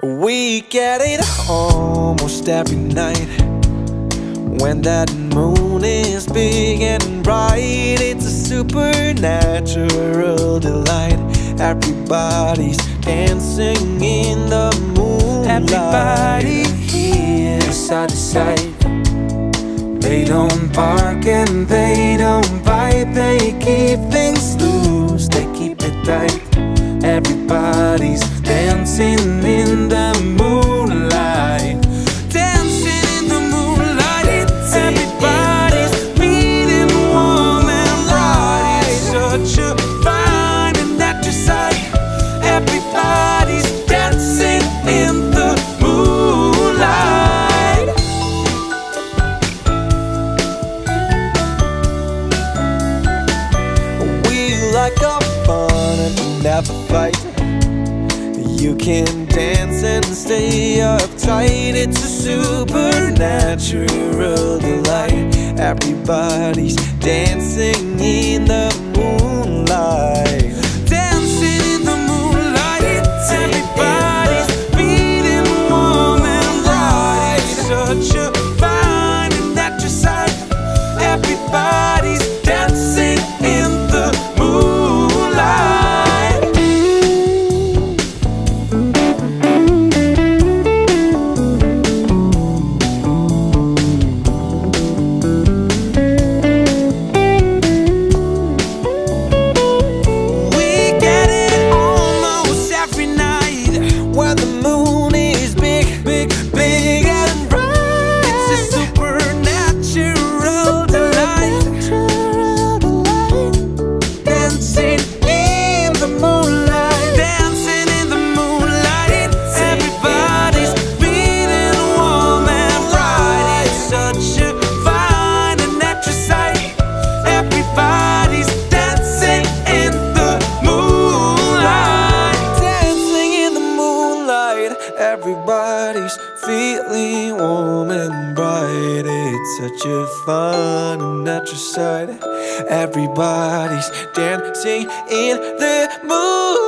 We get it almost every night. When that moon is big and bright It's a supernatural delight. Everybody's dancing in the moonlight. Everybody here side to side They don't bark and they don't like our fun and never fight. You can dance and stay uptight. It's a supernatural delight. Everybody's dancing in the moonlight. Feeling warm and bright. It's such a fun and natural sight. Everybody's dancing in the moonlight.